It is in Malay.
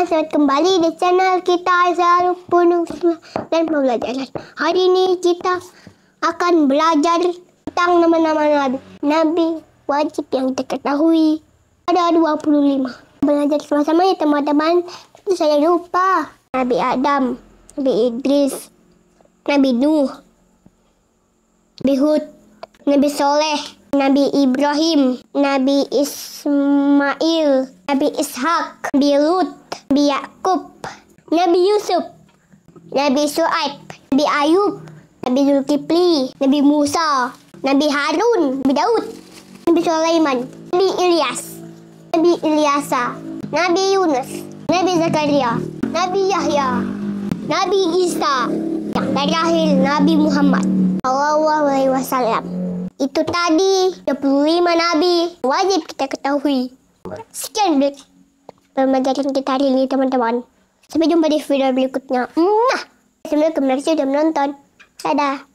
teman-teman, selamat kembali di channel kita selalu penuh dan pembelajaran. Hari ini kita akan belajar tentang nama-nama Nabi. Nabi wajib yang kita ketahui. Ada 25. Belajar sama-sama ya teman-teman. Saya lupa. Nabi Adam, Nabi Idris, Nabi Nuh, Nabi Hud, Nabi Soleh, Nabi Ibrahim, Nabi Ismail, Nabi Ishak, Nabi Lut, Nabi Yakub, Nabi Yusuf, Nabi Shu'aib, Nabi Ayub, Nabi Zulkifli, Nabi Musa, Nabi Harun, Nabi Daud, Nabi Sulaiman, Nabi Ilyas, Nabi Ilyasa, Nabi Yunus, Nabi Zakaria, Nabi Yahya, Nabi Isa, yang terakhir Nabi Muhammad Sallallahu Alaihi Wasallam. Itu tadi 25 Nabi wajib kita ketahui. Sekian dulu pembelajaran kita hari ini teman-teman. Sampai jumpa di video berikutnya. Mwah! Assalamualaikum warahmatullahi wabarakatuh. Dadah.